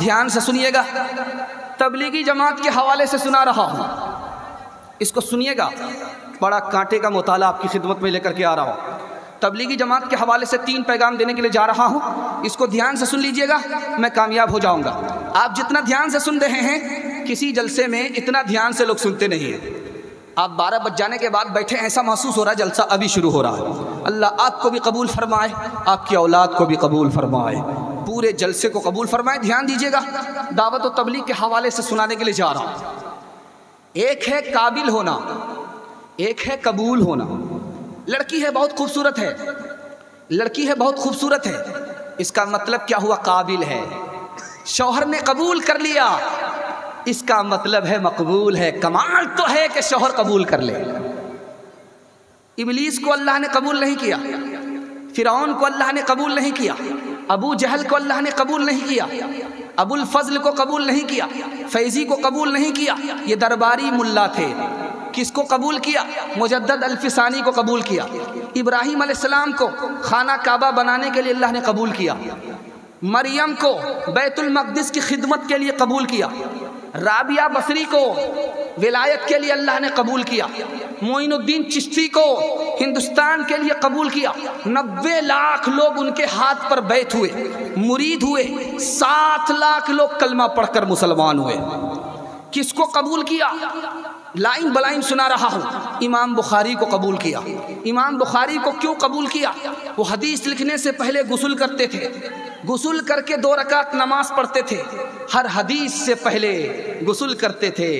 ध्यान से सुनिएगा। तबलीगी जमात के हवाले से सुना रहा हूँ। इसको सुनिएगा। बड़ा कांटे का मुताला आपकी खिदमत में लेकर के आ रहा हूँ। तबलीगी जमात के हवाले से तीन पैगाम देने के लिए जा रहा हूँ। इसको ध्यान से सुन लीजिएगा, मैं कामयाब हो जाऊँगा। आप जितना ध्यान से सुन रहे हैं, किसी जलसे में इतना ध्यान से लोग सुनते नहीं हैं। आप बारह बज जाने के बाद बैठे ऐसा महसूस हो रहा है जलसा अभी शुरू हो रहा है। अल्लाह आपको भी कबूल फरमाए, आपकी औलाद को भी कबूल फरमाए। पूरे जलसे को कबूल फरमाए, ध्यान दीजिएगा। दावत व तबलीग के हवाले से सुनाने के लिए जा रहा हूँ। एक है काबिल होना, एक है कबूल होना। लड़की है बहुत खूबसूरत है, लड़की है बहुत खूबसूरत है। इसका मतलब क्या हुआ? काबिल है। शौहर ने कबूल कर लिया। इसका मतलब है मकबूल है। कमाल तो है कि शौहर कबूल कर ले। इबलीस को अल्लाह ने कबूल नहीं किया, फिरौन को अल्लाह ने कबूल नहीं किया। अबू जहल को अल्लाह ने कबूल नहीं किया। अबुल फजल को कबूल नहीं किया। फैजी को कबूल नहीं किया। ये दरबारी मुल्ला थे। किसको कबूल किया? मुजद्दद अल्फिसानी को कबूल किया। इब्राहिम अलैहिस्सलाम को खाना काबा बनाने के लिए अल्लाह ने कबूल किया। मरियम को बैतुल मकदिस की खिदमत के लिए कबूल किया। राबिया बसरी को विलायत के लिए अल्लाह ने कबूल किया। मोइनुद्दीन चिश्ती को हिंदुस्तान के लिए कबूल किया। नब्बे लाख लोग उनके हाथ पर बैठ हुए। मुरीद हुए। सात लाख लोग कलमा पढ़कर मुसलमान हुए। किसको कबूल किया? लाइन बलाइन सुना रहा हूँ। इमाम बुखारी को कबूल किया। इमाम बुखारी को क्यों कबूल किया? वो हदीस लिखने से पहले गुसल करते थे। गुसल करके दो रकात नमाज़ पढ़ते थे। हर हदीस से पहले गुसल करते थे,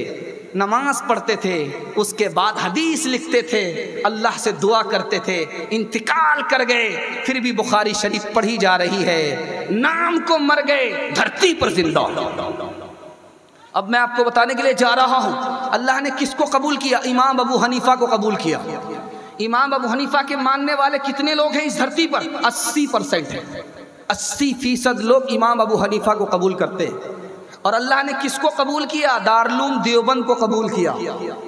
नमाज़ पढ़ते थे, उसके बाद हदीस लिखते थे, अल्लाह से दुआ करते थे, इंतकाल कर गए, फिर भी बुखारी शरीफ पढ़ी जा रही है। नाम को मर गए, धरती पर ज़िंदा। अब मैं आपको बताने के लिए जा रहा हूँ, अल्लाह ने किसको कबूल किया? इमाम अबू हनीफा को कबूल किया। इमाम अबू हनीफा के मानने वाले कितने लोग हैं इस धरती पर? अस्सी परसेंट है। अस्सी फ़ीसद लोग इमाम अबू हनीफा को कबूल करते हैं। और अल्लाह ने किसको कबूल किया? दारुलूम देवबंद को कबूल किया।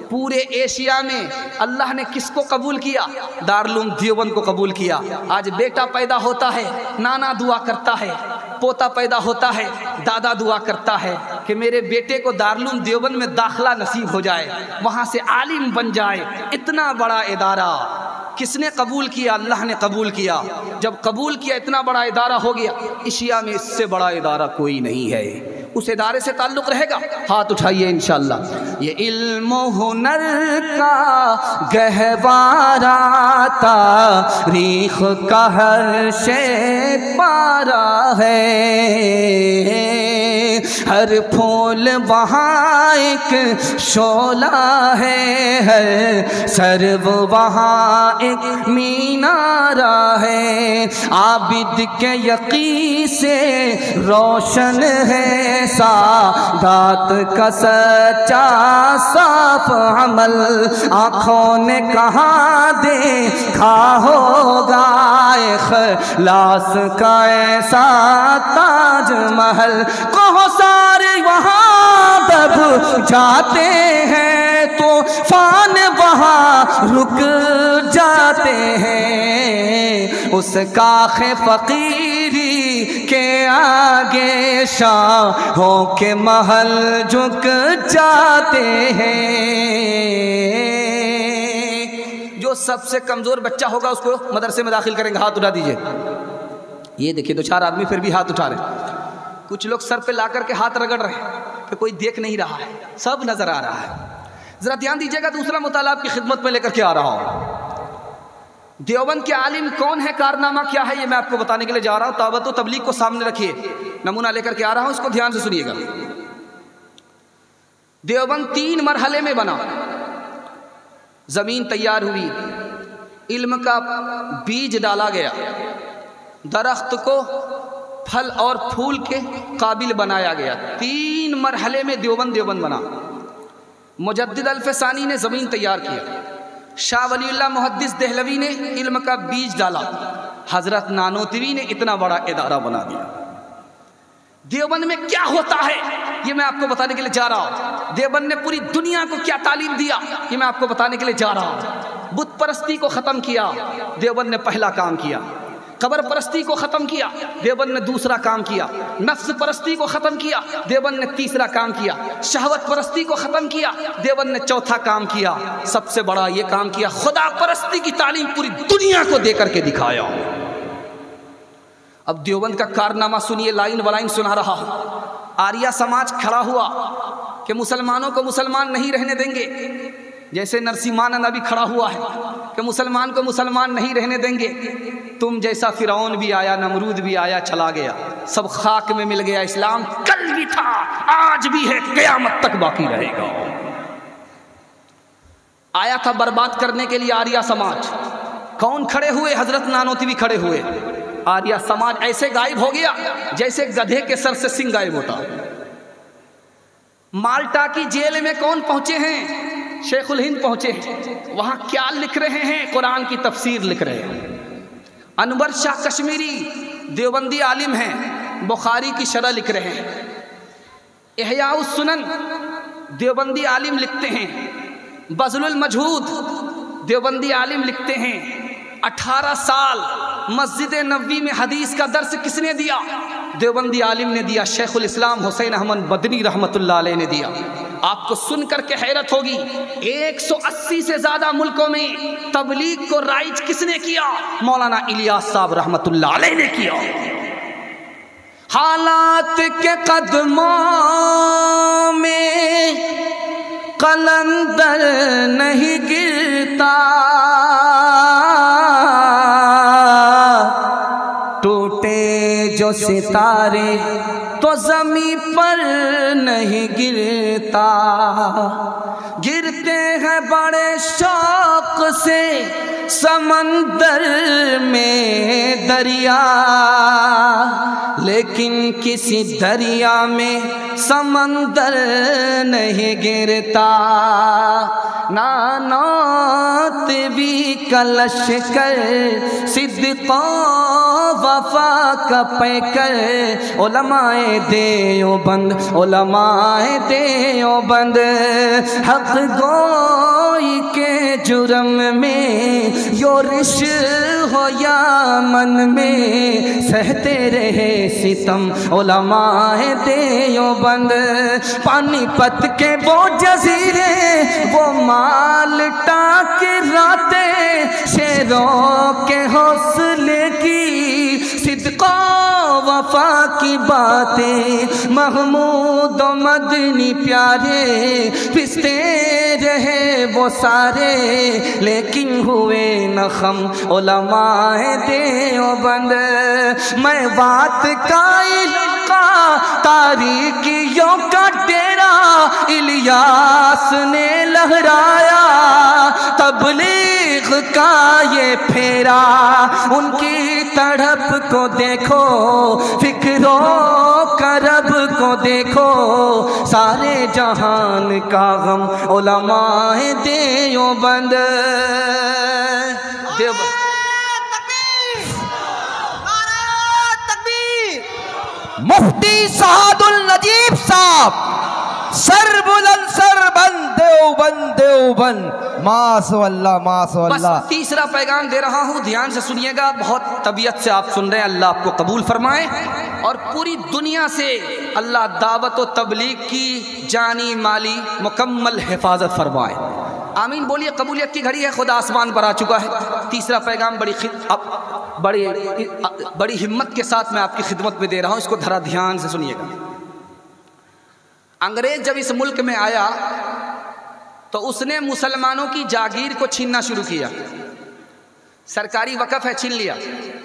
पूरे एशिया में अल्लाह ने किसको कबूल किया? दारुलूम देवबंद को कबूल किया। आज बेटा पैदा होता है, नाना दुआ करता है, पोता पैदा होता है, दादा दुआ करता है। कि मेरे बेटे को दारुलूम देवबंद में दाखला नसीब हो जाए, वहाँ से आलिम बन जाए, इतना बड़ा इदारा। किसने कबूल किया? अल्लाह ने कबूल किया। जब कबूल किया, इतना बड़ा इदारा हो गया। एशिया में इससे बड़ा इदारा कोई नहीं है। उस इदारे से ताल्लुक़ रहेगा। हाथ उठाइए इनशाला ये इल्म हुनर का गहवारा तारीख का हर शे पारा है। हर फूल वहाँ एक शोला है, हर सर्व वहाँ एक मीनारा है। आबिद के यकी से रोशन है सादात का सच्चा साफ़ अमल आँखों ने कहाँ देखा होगा लाश का ऐसा ताज महल। कहो सारे वहाँ दब जाते हैं तो फान वहाँ रुक जाते हैं। उस काख फकीरी के आगे शाहों के महल झुक जाते हैं। जो सबसे कमज़ोर बच्चा होगा उसको मदरसे में दाखिल करेंगे, हाथ उठा दीजिए। ये देखिए, दो चार आदमी फिर भी हाथ उठा रहे कुछ लोग सर पे ला करके हाथ रगड़ रहे हैं, फिर कोई देख नहीं रहा है। सब नज़र आ रहा है। ज़रा ध्यान दीजिएगा, दूसरा मुताला आपकी खिदमत में लेकर के आ रहा हूँ। देवबंद के आलिम कौन है? कारनामा क्या है? ये मैं आपको बताने के लिए जा रहा हूँ। ताबत तबलीग को सामने रखिए। नमूना लेकर के आ रहा हूँ, इसको ध्यान से सुनिएगा। देवबंद तीन मरहले में बना। ज़मीन तैयार हुई। इल्म का बीज डाला गया। दरख्त को फल और फूल के काबिल बनाया गया। तीन मरहले में देवबंद देवबंद बना। मुजद्दिद अल्फसानी ने ज़मीन तैयार किया शाह वलील्ला मुहदस दहलवी ने इल्म का बीज डाला। हज़रत नानोतवी ने इतना बड़ा इदारा बना दिया। देवबंद में क्या होता है, ये मैं आपको बताने के लिए जा रहा हूँ। देवबंद ने पूरी दुनिया को क्या तालीम दिया, ये मैं आपको बताने के लिए जा रहा हूँ। बुत परस्ती को ख़त्म किया, देवबंद ने पहला काम किया। कबर परस्ती को ख़त्म किया, देवबंद ने दूसरा काम किया। नफ्स परस्ती को ख़त्म किया, देवबंद ने तीसरा काम किया। शहवत परस्ती को ख़त्म किया, देवबंद ने चौथा काम किया। सबसे बड़ा ये काम किया खुदा परस्ती की तालीम पूरी दुनिया को दे करके दिखाया। अब देवबंद का कारनामा सुनिए, लाइन वलाइन सुना रहा आर्या समाज खड़ा हुआ कि मुसलमानों को मुसलमान नहीं रहने देंगे। जैसे नरसिम्हानंद अभी खड़ा हुआ है कि मुसलमान को मुसलमान नहीं रहने देंगे। तुम जैसा फिरौन भी आया, नमरूद भी आया, चला गया। सब खाक में मिल गया इस्लाम। कल भी था, आज भी है, कयामत तक बाकी रहेगा। आया था बर्बाद करने के लिए आर्या समाज। कौन खड़े हुए? हज़रत नानोती भी खड़े हुए। आर्या समाज ऐसे गायब हो गया, जैसे गधे के सर से सिंह गायब होता। माल्टा की जेल में कौन पहुँचे हैं? शेखुल हिंद पहुँचे। वहाँ क्या लिख रहे हैं? कुरान की तफसीर लिख रहे हैं। अनवर शाह कश्मीरी देवबंदी आलिम हैं। बुखारी की शरह लिख रहे हैं। एहयाउसनन देवबंदी आलिम लिखते हैं। बजलुल मजहूद देवबंदी आलिम लिखते हैं। अठारह साल मस्जिद नबी में हदीस का दर्स किसने दिया? देवबंदी आलिम ने दिया। शेखुल इस्लाम हुसैन अहमद बदनी अलैह ने दिया। आपको सुन करके हैरत होगी। 180 से ज़्यादा मुल्कों में तबलीग को राइज किसने किया? मौलाना इलियास साहब अलैह ने किया। हालात के कदमों में कलंदर नहीं गिरता। टूटे जो सितारे तो जमी पर नहीं गिरता। गिरते हैं बड़े शौक से समंदर में दरिया। लेकिन किसी दरिया में समंदर नहीं गिरता। ना नौत भी कलश कर, सिद्दको वफा कपे कर। ओलमाए दे बंद ओलमाए दे बंद हक गोई के जुर्म में यो हो या मन में, सहते रहे सितम। ओलमाए दे बंद। पानी पत के वो जजीरे, वो माल टाके राते। शेरों के हौसले की, सिद्को वफा की बातें, महमूद मदनी प्यारे, पिसते रहे वो सारे, लेकिन हुए नखम ओलमाए दे बंद। मैं बात का तारीखियों का डेरा इलियास ने लहराया, तबलीग का ये फेरा। उनकी तड़प को देखो, फिक्रो करब को देखो। सारे जहान का गम ओलमाए दे बंद। देव मुफ्ती सहादुल नजीब साहब। सर बुलंद सर बंद देवबंद देवबंद माशल्लाह बस माशल्लाह तीसरा पैगाम दे रहा हूँ ध्यान से सुनिएगा। बहुत तबीयत से आप सुन रहे हैं अल्लाह आपको कबूल फरमाए। और पूरी दुनिया से अल्लाह दावत व तबलीग की जानी माली मुकम्मल हिफाजत फरमाए। आमीन बोलिए कबूलियत की घड़ी है खुदा आसमान पर आ चुका है। तीसरा पैगाम बड़ी खिद, अब बड़ी बड़ी हिम्मत के साथ मैं आपकी खिदमत में दे रहा हूँ। इसको धरा ध्यान से सुनिएगा। अंग्रेज़ जब इस मुल्क में आया तो उसने मुसलमानों की जागीर को छीनना शुरू किया। सरकारी वकफ है, छीन लिया,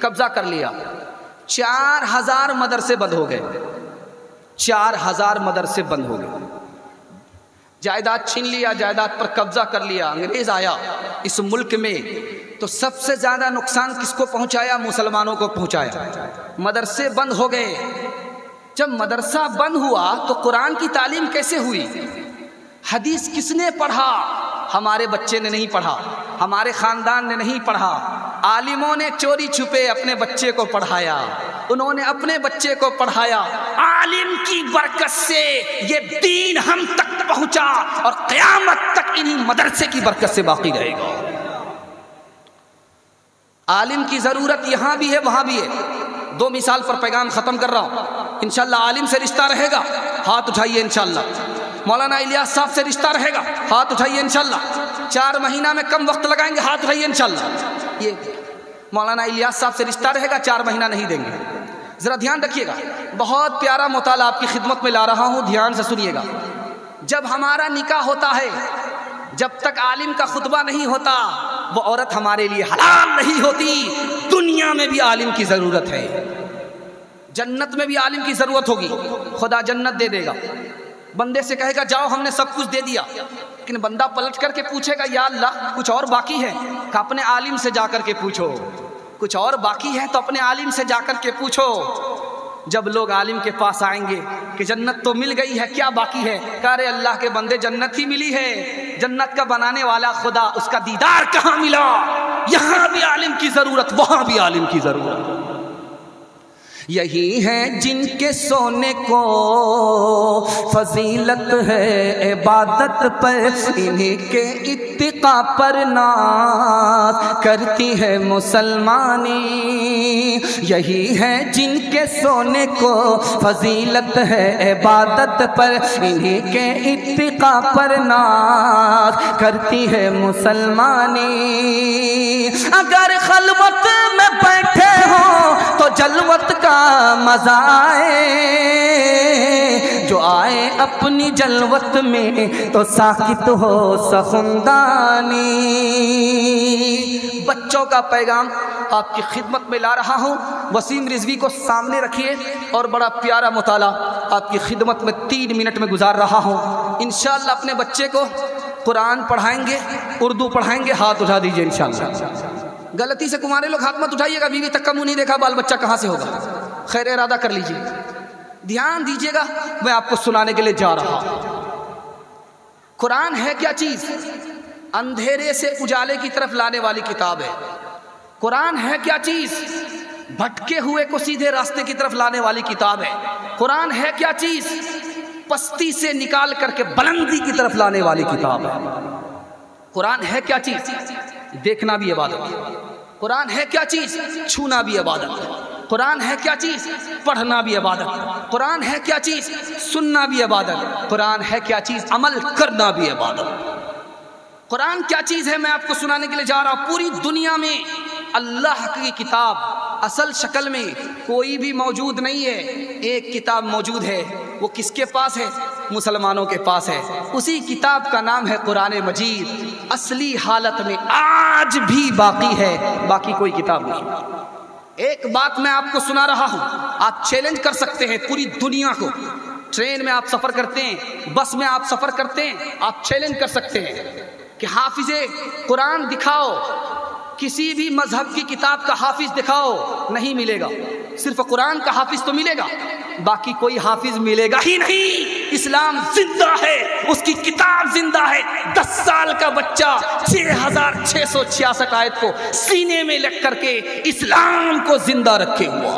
कब्जा कर लिया। चार हज़ार मदरसे बंद हो गए। चार हज़ार मदरसे बंद हो गए। जायदाद छीन लिया, जायदाद पर कब्जा कर लिया, अंग्रेज़ आया इस मुल्क में तो सबसे ज़्यादा नुकसान किसको पहुँचाया? मुसलमानों को पहुँचाया। मदरसे बंद हो गए। जब मदरसा बंद हुआ तो कुरान की तालीम कैसे हुई? हदीस किसने पढ़ा? हमारे बच्चे ने नहीं पढ़ा, हमारे खानदान ने नहीं पढ़ा, आलिमों ने चोरी छुपे अपने बच्चे को पढ़ाया, उन्होंने अपने बच्चे को पढ़ाया। आलिम की बरकत से ये दीन हम तक पहुँचा और कयामत तक इन्हीं मदरसे की बरकत से बाकी रहेगा। आलिम की ज़रूरत यहाँ भी है, वहाँ भी है। दो मिसाल पर पैगाम ख़त्म कर रहा हूँ। इनशाला आलिम से रिश्ता रहेगा। हाथ उठाइए इनशाला मौलाना इलियास साहब से रिश्ता रहेगा। हाथ उठाइए इनशाला चार महीना में कम वक्त लगाएँगे। हाथ उठाइए इनशाला ये मौलाना इलियास साहब से रिश्ता रहेगा, चार महीना नहीं देंगे। ज़रा ध्यान रखिएगा। बहुत प्यारा मुताला आपकी खिदमत में ला रहा हूँ। ध्यान से सुनिएगा। जब हमारा निकाह होता है, जब तक आलिम का खुतबा नहीं होता, वो औरत हमारे लिए हलाल नहीं होती। दुनिया में भी आलिम की ज़रूरत है। जन्नत में भी आलिम की ज़रूरत होगी। खुदा जन्नत दे देगा। बंदे से कहेगा, जाओ, हमने सब कुछ दे दिया। लेकिन बंदा पलट करके पूछेगा, या अल्लाह, कुछ और बाकी है? कि अपने आलिम से जाकर के पूछो। कुछ और बाकी है तो अपने आलिम से जाकर के पूछो। जब लोग आलिम के पास आएँगे कि जन्नत तो मिल गई है, क्या बाकी है? कारे अल्लाह के बंदे जन्नत ही मिली है। जन्नत का बनाने वाला खुदा, उसका दीदार कहाँ मिला? यहाँ भी आलिम की ज़रूरत, वहाँ भी आलिम की ज़रूरत। यही है जिनके सोने को फजीलत है, इबादत पर। इन्हीं के इत्तिका पर नाज करती है मुसलमानी। यही है जिनके सोने को फजीलत है, इबादत पर। इन्हीं के इत्तिका पर नाज करती है मुसलमानी। अगर खलवत में बैठे हो तो जलवत का मज़ा आए जो आए अपनी जलवत में तो साकित हो सखुंदानी बच्चों का पैगाम आपकी खिदमत में ला रहा हूँ। वसीम रिजवी को सामने रखिए और बड़ा प्यारा मुताला आपकी खिदमत में तीन मिनट में गुजार रहा हूँ। इन अपने बच्चे को कुरान पढ़ाएँगे, उर्दू पढ़ाएँगे, हाथ उठा दीजिए इन गलती से कुमारे लोग हाथ मत उठाइएगा, बीवी तक का मुँह नहीं देखा, बाल बच्चा कहाँ से होगा? खैर इरादा कर लीजिए। ध्यान दीजिएगा, मैं आपको सुनाने के लिए जा रहा हूँ। कुरान है क्या चीज़? अंधेरे से उजाले की तरफ़ लाने वाली किताब है। कुरान है क्या चीज़? भटके हुए को सीधे रास्ते की तरफ़ लाने वाली किताब है। कुरान है क्या चीज़? पस्ती से निकाल करके बुलंदी की तरफ़ लाने वाली किताब है। कुरान है क्या चीज़? देखना भी इबादत। कुरान है क्या चीज़? छूना भी इबादत। है कुरान है क्या चीज़? पढ़ना भी इबादत। कुरान है क्या चीज़? सुनना भी इबादत। कुरान है क्या चीज़? अमल करना भी इबादत। कुरान क्या चीज़ है? मैं आपको सुनाने के लिए जा रहा हूँ। पूरी दुनिया में अल्लाह की किताब असल शक्ल में कोई भी मौजूद नहीं है। एक किताब मौजूद है। वो किसके पास है? मुसलमानों के पास है। उसी किताब का नाम है कुरान मजीद। असली हालत में आज भी बाकी है। बाकी कोई किताब नहीं। एक बात मैं आपको सुना रहा हूँ। आप चैलेंज कर सकते हैं पूरी दुनिया को। ट्रेन में आप सफ़र करते हैं बस में आप सफ़र करते हैं, आप चैलेंज कर सकते हैं कि हाफिज, कुरान दिखाओ। किसी भी मज़हब की किताब का हाफिज दिखाओ, नहीं मिलेगा। सिर्फ़ कुरान का हाफिज तो मिलेगा। बाकी कोई हाफिज मिलेगा ही नहीं। इस्लाम ज़िंदा है। उसकी किताब ज़िंदा है। दस साल का बच्चा छह हज़ार छह सौ छियासठ आयत को सीने में लग करके इस्लाम को ज़िंदा रखे हुआ।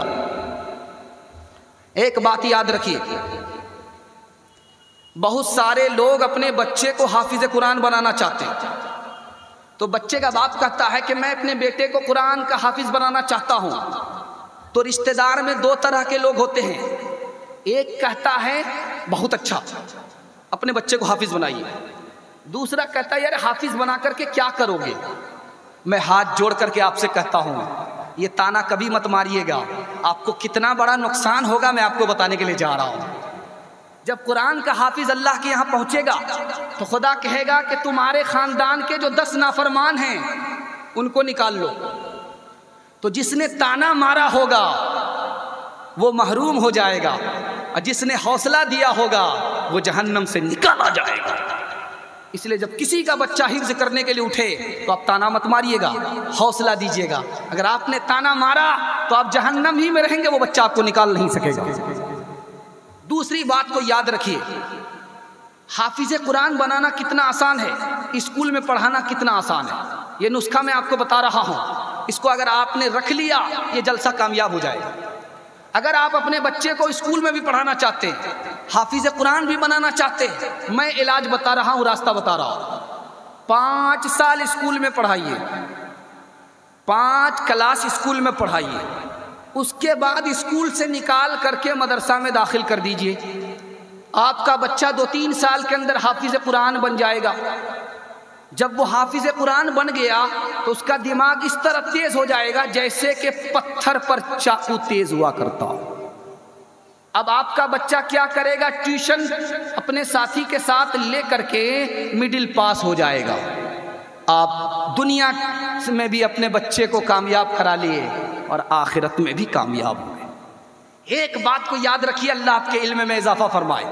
एक बात याद रखिए, बहुत सारे लोग अपने बच्चे को हाफिज कुरान बनाना चाहते हैं। तो बच्चे का बाप कहता है कि मैं अपने बेटे को कुरान का हाफिज बनाना चाहता हूँ। तो रिश्तेदार में दो तरह के लोग होते हैं। एक कहता है, बहुत अच्छा अपने बच्चे को हाफिज बनाइए। दूसरा कहता है, यार, हाफिज बना करके क्या करोगे? मैं हाथ जोड़ करके आपसे कहता हूँ, ये ताना कभी मत मारिएगा। आपको कितना बड़ा नुकसान होगा मैं आपको बताने के लिए जा रहा हूँ। जब कुरान का हाफिज अल्लाह के यहाँ पहुंचेगा तो खुदा कहेगा कि तुम्हारे खानदान के जो दस नाफरमान हैं, उनको निकाल लो। तो जिसने ताना मारा होगा, वो महरूम हो जाएगा, और जिसने हौसला दिया होगा वो जहन्नम से निकाला जाएगा। इसलिए जब किसी का बच्चा हिफ्ज करने के लिए उठे तो आप ताना मत मारिएगा, हौसला दीजिएगा। अगर आपने ताना मारा तो आप जहन्नम ही में रहेंगे, वो बच्चा आपको निकाल नहीं सकेगा। दूसरी बात को याद रखिए, हाफिज कुरान बनाना कितना आसान है, स्कूल में पढ़ाना कितना आसान है। ये नुस्खा मैं आपको बता रहा हूँ, इसको अगर आपने रख लिया, ये जलसा कामयाब हो जाएगा। अगर आप अपने बच्चे को स्कूल में भी पढ़ाना चाहते हैं, हाफिज कुरान भी बनाना चाहते हैं, मैं इलाज बता रहा हूँ, रास्ता बता रहा हूँ। पाँच साल स्कूल में पढ़ाइए। पाँच क्लास स्कूल में पढ़ाइए। उसके बाद स्कूल से निकाल करके मदरसा में दाखिल कर दीजिए। आपका बच्चा दो तीन साल के अंदर हाफिज कुरान बन जाएगा। जब वो हाफिज कुरान बन गया तो उसका दिमाग इस तरह तेज हो जाएगा जैसे कि पत्थर पर चाकू तेज हुआ करता। अब आपका बच्चा क्या करेगा? ट्यूशन अपने साथी के साथ ले करके मिडिल पास हो जाएगा। आप दुनिया में भी अपने बच्चे को कामयाब करा लिए और आखिरत में भी कामयाब हुए। एक बात को याद रखिए, अल्लाह आपके इल्म में इजाफा फरमाए।